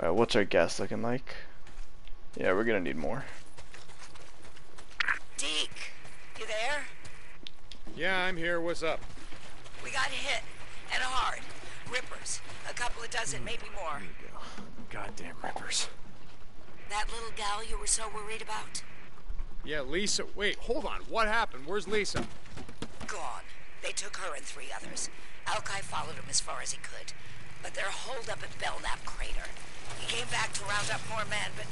Alright, what's our gas looking like? Yeah, we're gonna need more. Deke, you there? Yeah, I'm here. What's up? We got hit, and hard. Rippers. A couple of dozen, hmm. maybe more. There you go. Goddamn rippers. That little gal you were so worried about? Yeah, Lisa. Wait, hold on. What happened? Where's Lisa? Gone. They took her and three others. Alki followed him as far as he could. But they're holed up at Belknap Crater. He came back to round up more men, but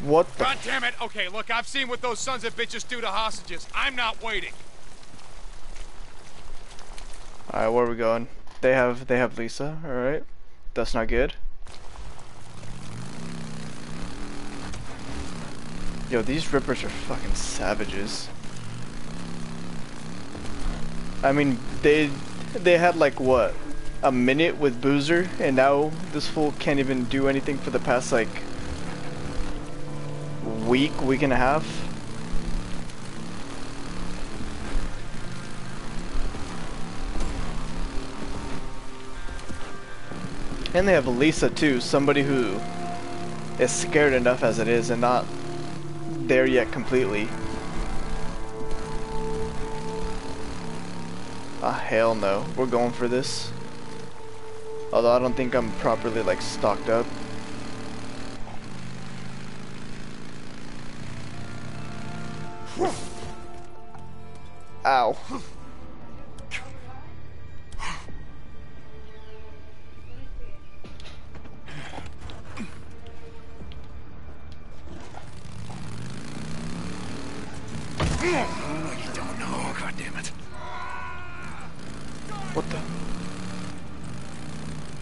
What the? God damn it! Okay, look, I've seen what those sons of bitches do to hostages. I'm not waiting. Alright, where are we going? They have they have Lisa. All right, that's not good. Yo, these rippers are fucking savages. I mean, they they had like what a minute with Boozer, and now this fool can't even do anything for the past like week, week and a half. And they have Lisa too, somebody who is scared enough as it is and not there yet completely. Ah, hell no. We're going for this. Although I don't think I'm properly like stocked up.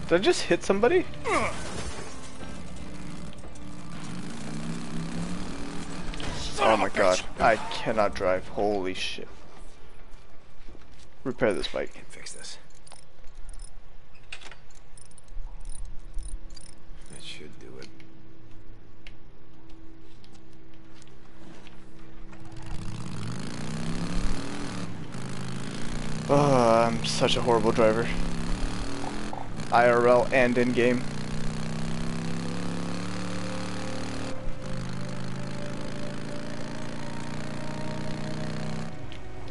Did I just hit somebody? Oh my god. I cannot drive. Holy shit. Repair this bike. Can fix this. That should do it. Oh, I'm such a horrible driver. IRL and in game.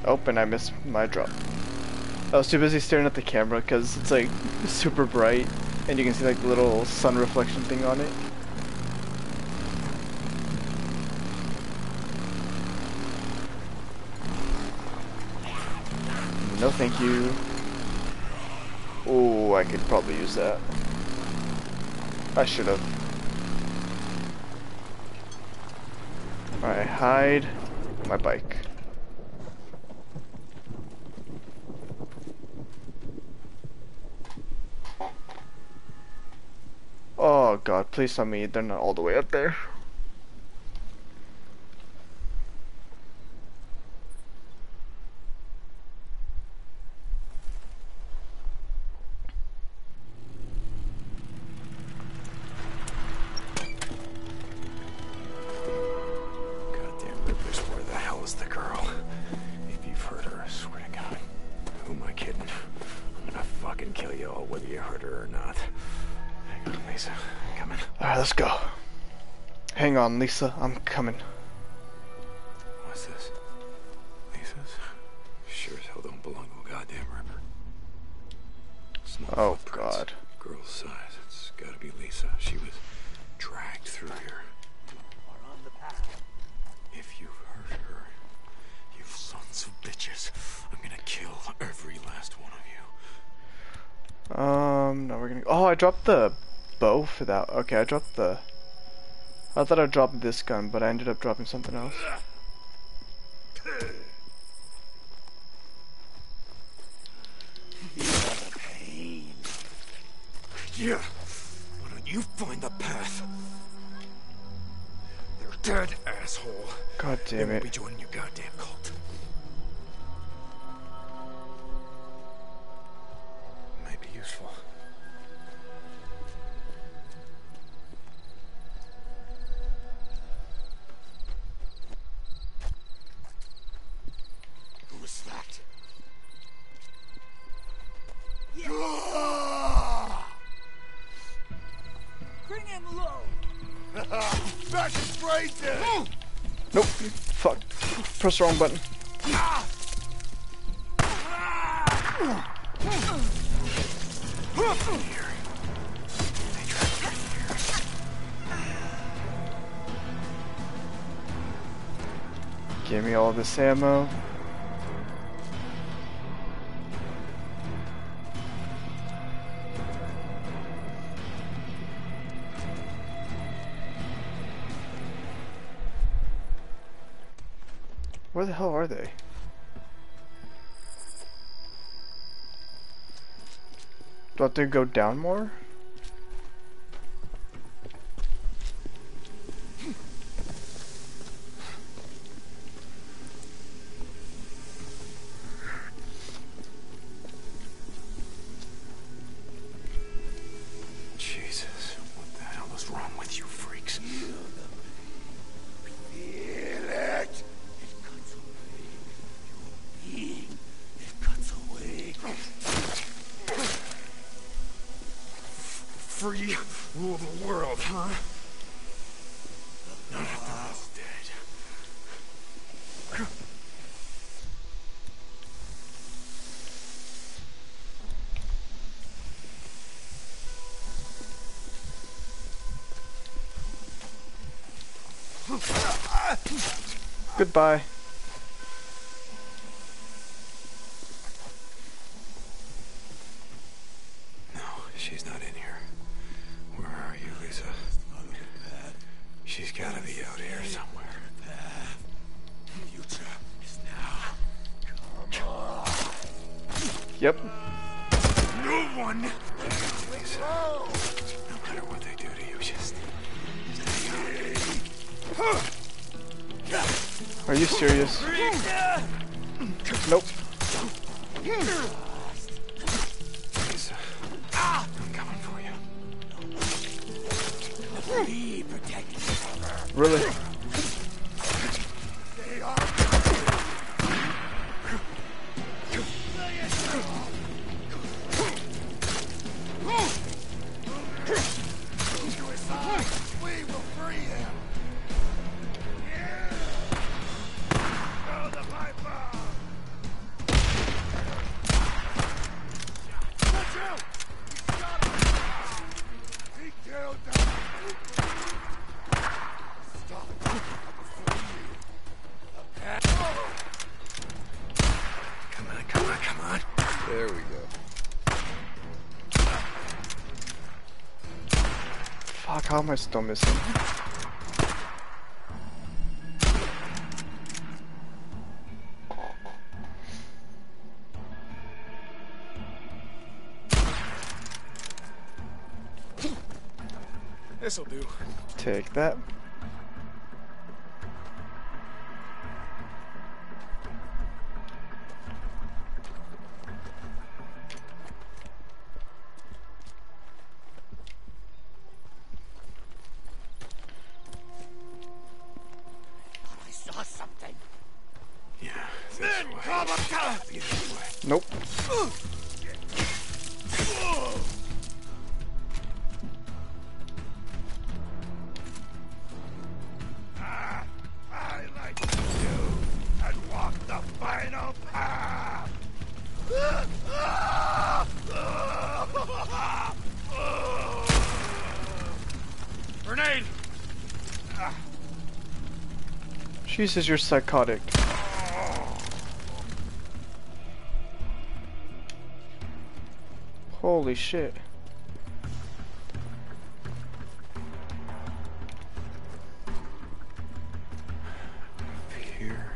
Oh, and I missed my drop. I was too busy staring at the camera because it's like super bright and you can see like the little sun reflection thing on it. No thank you. Oh, I could probably use that. I should have. Alright, hide my bike. Oh god, please tell me they're not all the way up there. Hang on, Lisa, I'm coming. What's this? Lisa's? Sure as hell don't belong to a goddamn ripper. Small Oh. God. Girl's size. It's gotta be Lisa. She was dragged through here. If you've hurt her, you sons of bitches, I'm gonna kill every last one of you. Um, now we're gonna. Oh, I dropped the bow for that. Okay, I dropped the. I thought I dropped this gun, but I ended up dropping something else. Yeah. Why don't you find the path? They're dead, asshole. God They damn won't it. be joining your goddamn cult. Press the wrong button. Give me all this ammo. Hell are they? Do I have to go down more? Goodbye. No, she's not in here. Where are you, Lisa? She's gotta be out here somewhere. Future is now. Yep. No one! Lisa, no matter what they do to you, just stay out. Are you serious? Nope. Lisa, I'm coming for you. Be protected. Really? How am I still missing? This'll do. Take that. Grenade! Jesus, you're psychotic. Holy shit. Up here.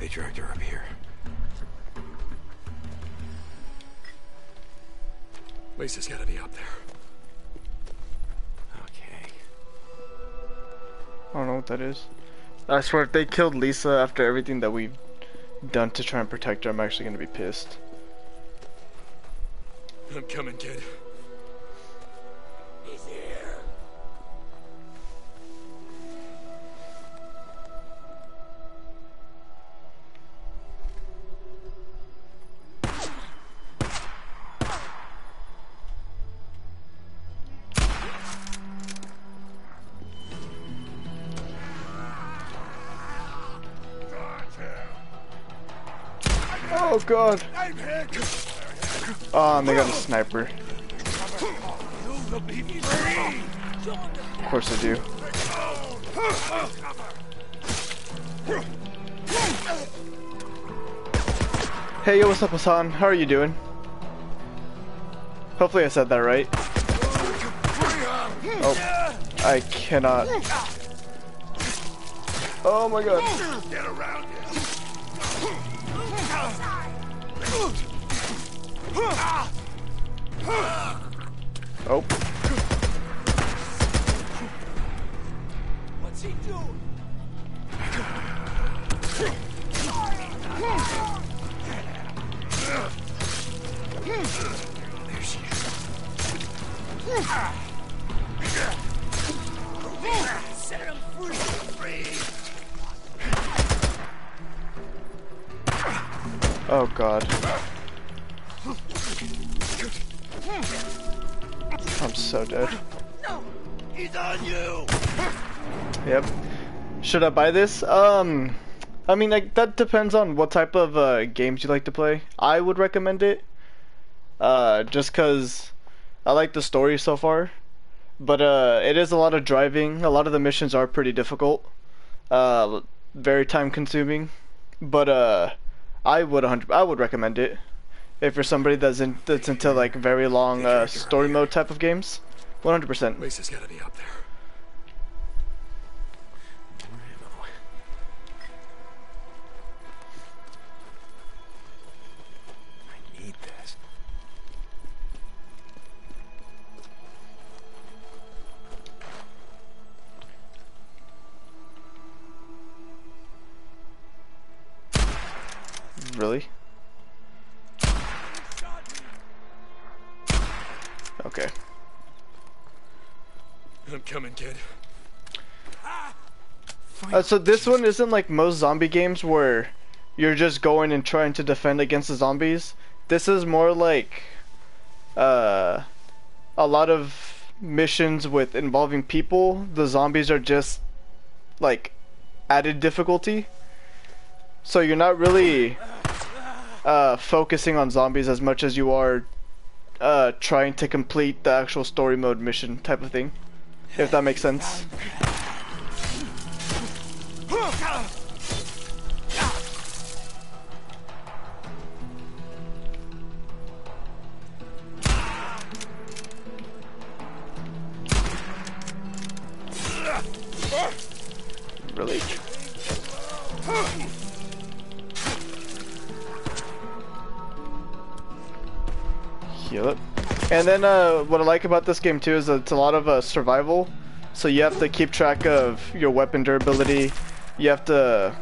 They dragged her up here. Lisa's gotta be up there. Okay. I don't know what that is. I swear, if they killed Lisa after everything that we've done to try and protect her, I'm actually gonna be pissed. I'm coming, kid. He's here. Oh god! I'm hit! Oh, and they got a sniper. Of course they do. Hey, yo, what's up, Hassan? How are you doing? Hopefully I said that right. Oh, I cannot. Oh my god. Oh, What's he doing? There she is. Set him free. Free. oh god. I'm so dead. No, he's on you. Yep. Should I buy this? Um, I mean, like that depends on what type of uh, games you like to play. I would recommend it, uh, just cause I like the story so far. But uh, it is a lot of driving. A lot of the missions are pretty difficult, uh, very time consuming. But uh, I would 100. I would recommend it if you're somebody that's in, that's into like very long uh, story mode type of games. 100%. Lisa's gotta be up there. More ammo. I need this. Really? Okay. I'm coming, kid. Uh, so this one isn't like most zombie games where you're just going and trying to defend against the zombies. This is more like uh, a lot of missions with involving people. The zombies are just like added difficulty. So you're not really uh, focusing on zombies as much as you are uh, trying to complete the actual story mode mission type of thing. If that makes sense. And then uh, what I like about this game too is that it's a lot of uh, survival. So you have to keep track of your weapon durability. You have to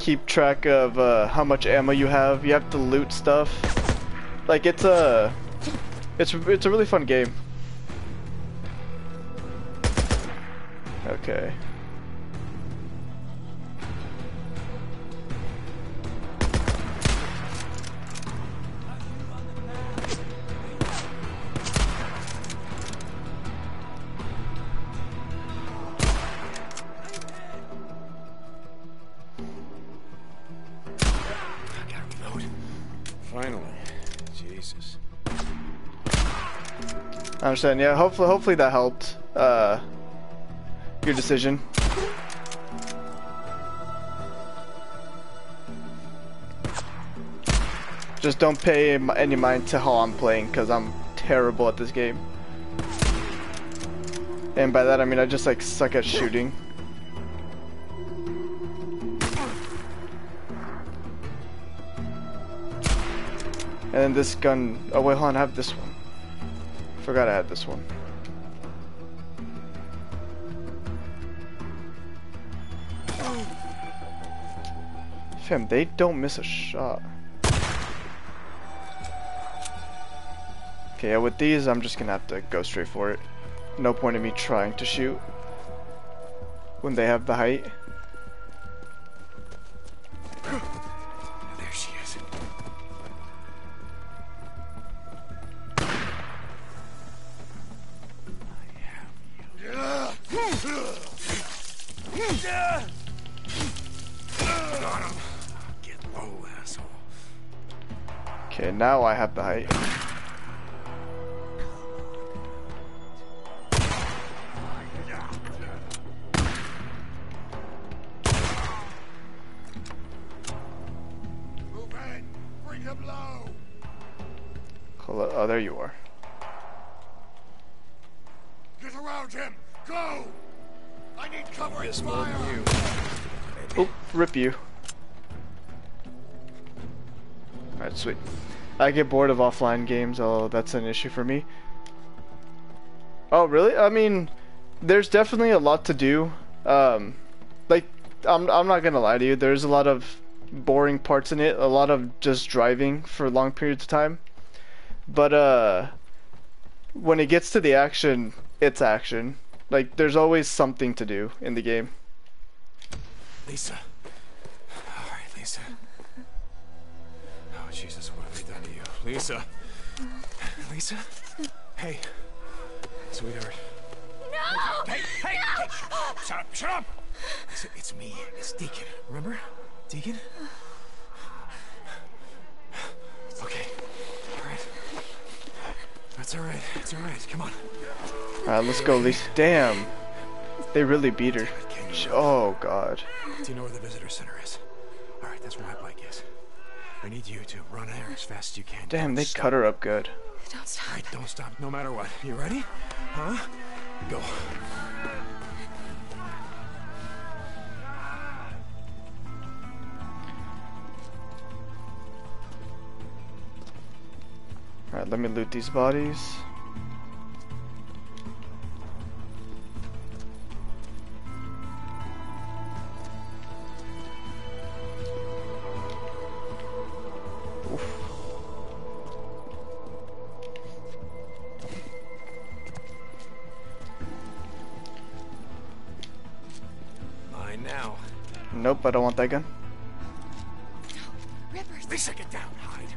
keep track of uh, how much ammo you have. You have to loot stuff. Like it's a, it's it's a really fun game. Okay. I understand. Yeah. Hopefully, hopefully that helped. Uh, your decision. Just don't pay any mind to how I'm playing, because I'm terrible at this game. And by that I mean I just like suck at shooting. And this gun. Oh wait, hold on. I have this one. Forgot I had this one. Fam, they don't miss a shot. Okay, yeah, with these, I'm just gonna have to go straight for it. No point in me trying to shoot when they have the height. Now I have the height. Move in. Bring him low. Hello- Oh, there you are. Get around him. Go. I need cover and fire. Oh, rip you. Alright, sweet. I get bored of offline games, although that's an issue for me. Oh, really? I mean, there's definitely a lot to do. Um, like, I'm, I'm not gonna lie to you, there's a lot of boring parts in it, a lot of just driving for long periods of time. But, uh, when it gets to the action, it's action. Like, there's always something to do in the game. Lisa. All right, Lisa. Oh, Jesus, Lisa. Lisa? Hey. Sweetheart. No! Hey, hey, hey! Shut up, shut up! Lisa, it's me. It's Deacon. Remember? Deacon? Okay. All right. That's all right. It's all right. Come on. Alright, let's go, Lisa. Damn. They really beat her. Can you- Sh- Oh, God. Do you know where the visitor center is? All right, that's where my bike is. I need you to run there as fast as you can. Damn, Don't they stop. cut her up good. Don't stop. All right, don't stop, no matter what. You ready? Huh? Go. Alright, let me loot these bodies. Nope, I don't want that gun. Rippers. Lisa, get down. Hide.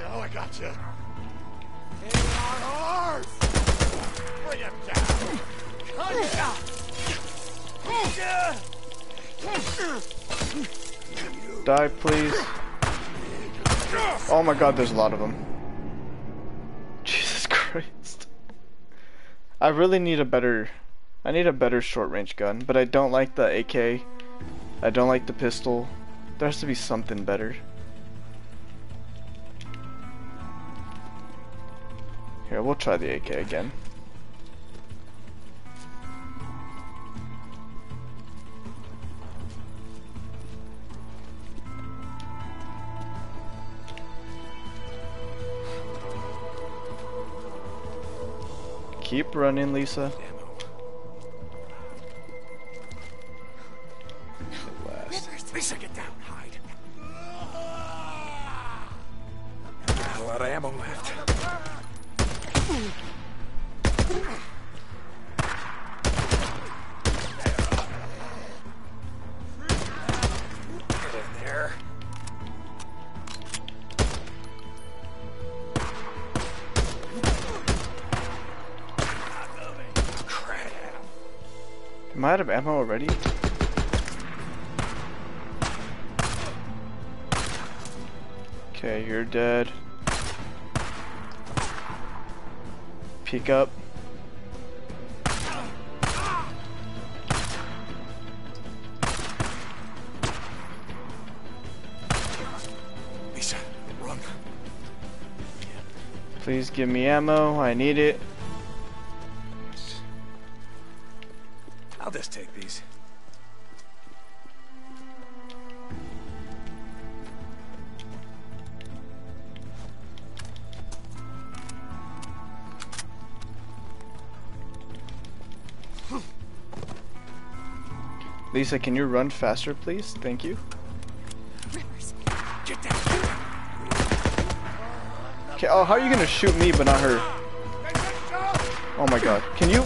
Now oh, I got you. In our arms. Bring him down. Die, please. Oh my god, there's a lot of them. I really need a better... I need a better short range gun, but I don't like the AK. I don't like the pistol. There has to be something better. Here, we'll try the AK again. Keep running, Lisa. Lisa, get down. Hide. A lot of ammo left. I out of ammo already? Okay, you're dead. Peek up. Lisa, run. Please give me ammo. I need it. Lisa, can you run faster, please? Thank you. Okay, oh, how are you gonna shoot me but not her? Oh my god. Can you?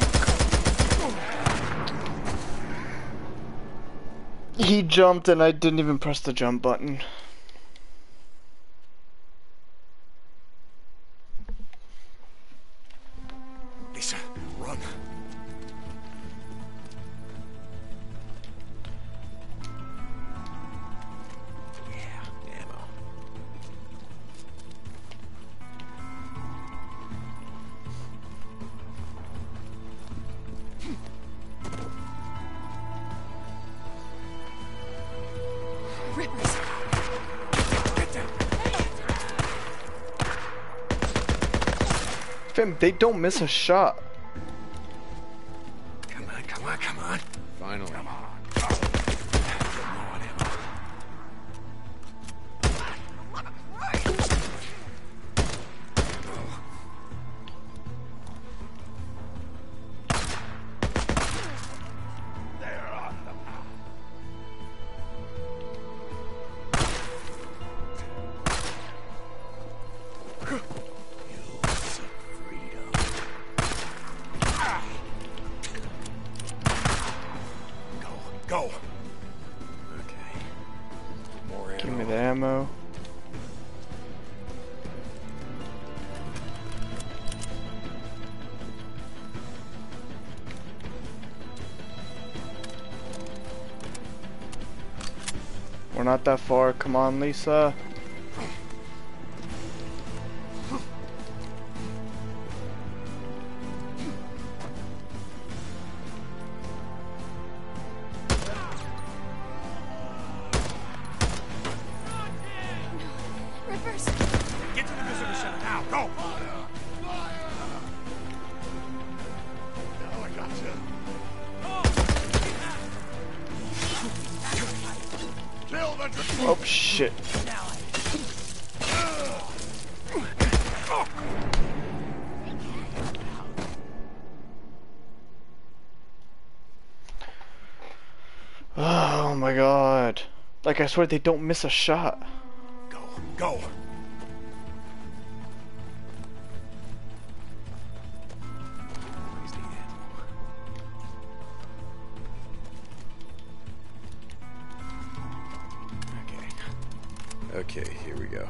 He jumped and I didn't even press the jump button. They don't miss a shot. We're not that far. Come on, Lisa. Like I swear they don't miss a shot. Go, go. Where's the ammo? Okay. Okay, here we go.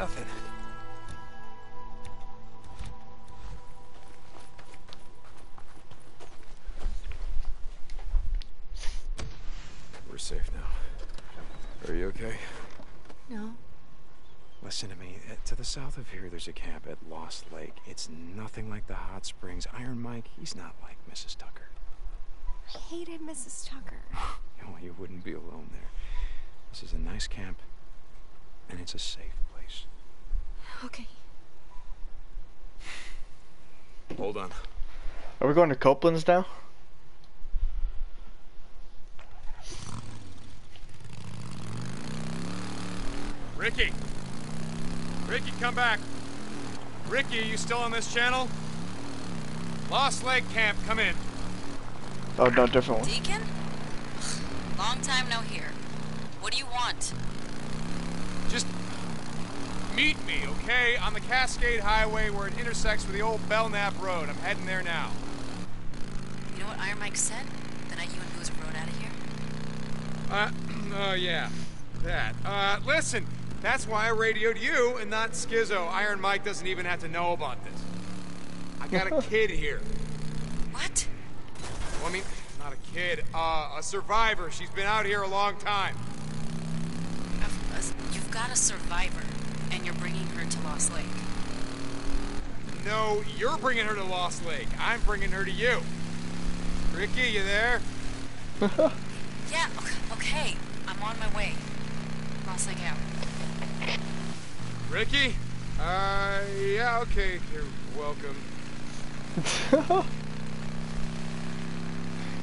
Nothing. We're safe now. Are you okay? No. Listen to me. Uh, To the south of here, there's a camp at Lost Lake. It's nothing like the hot springs. Iron Mike, he's not like Mrs. Tucker. I hated Mrs. Tucker. No, you wouldn't be alone there. This is a nice camp, and it's a safe place. Okay. Hold on. Are we going to Copeland's now? Ricky! Ricky, come back! Ricky, are you still on this channel? Lost Lake Camp, come in. Oh no, different one. Deacon? Long time no hear. What do you want? Just meet me, okay? On the Cascade Highway where it intersects with the old Belknap Road. I'm heading there now. You know what Iron Mike said? The night you and Boozer rode out of here? Uh, oh yeah, that. Uh, listen, that's why I radioed you and not Skizzo. Iron Mike doesn't even have to know about this. I got a kid here. What? Well, I mean, not a kid, uh, a survivor. She's been out here a long time. You've got a survivor, and you're bringing her to Lost Lake. No, you're bringing her to Lost Lake. I'm bringing her to you. Ricky, you there? Yeah, okay. I'm on my way. Lost Lake out. Ricky? Uh, yeah, okay. You're welcome.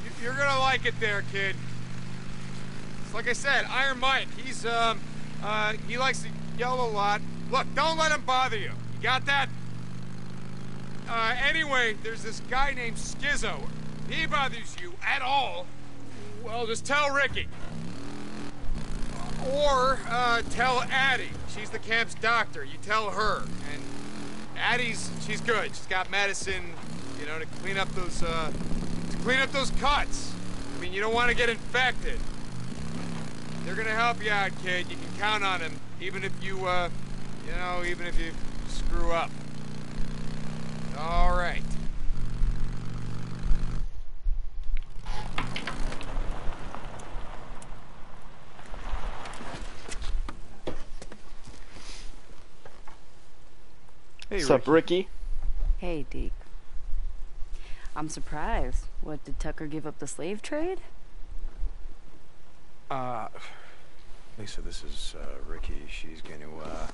You- You're gonna like it there, kid. It's like I said, Iron Mike, he's, um, uh, he likes to yell a lot. Look, don't let him bother you. You got that? Uh, anyway, there's this guy named Skizzo. If he bothers you at all, well, just tell Ricky. Or uh, tell Addie. She's the camp's doctor. You tell her. And Addie's she's good. She's got medicine, you know, to clean up those uh, to clean up those cuts. I mean, you don't want to get infected. They're gonna help you out, kid. You can count on them, even if you, uh, you know, even if you screw up. All right. Hey, What's up, Ricky? Hey, Deke. I'm surprised. What, did Tucker give up the slave trade? Uh, Lisa, this is uh, Ricky. She's going to uh,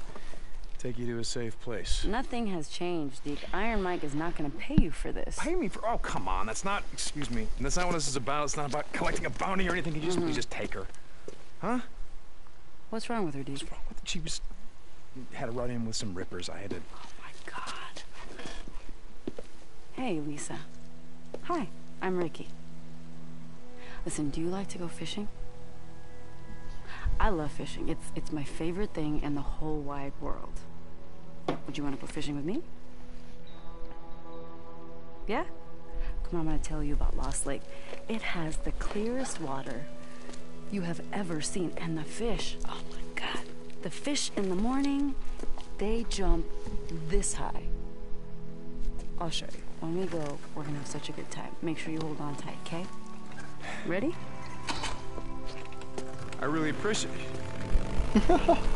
take you to a safe place. Nothing has changed, Deke. Iron Mike is not going to pay you for this. Pay me for? Oh, come on. That's not. Excuse me. That's not what this is about. It's not about collecting a bounty or anything. You just, we just take her. Huh? What's wrong with her, Deke? What's wrong with it? She was had a run in with some rippers. I had to. Oh my god. Hey, Lisa. Hi, I'm Ricky. Listen, do you like to go fishing? I love fishing. It's it's my favorite thing in the whole wide world. Would you want to go fishing with me? Yeah? Come on, I'm gonna tell you about Lost Lake. It has the clearest water you have ever seen, and the fish. Oh my god. The fish in the morning, they jump this high. I'll show you. When we go, we're gonna have such a good time. Make sure you hold on tight, okay? Ready? I really appreciate it.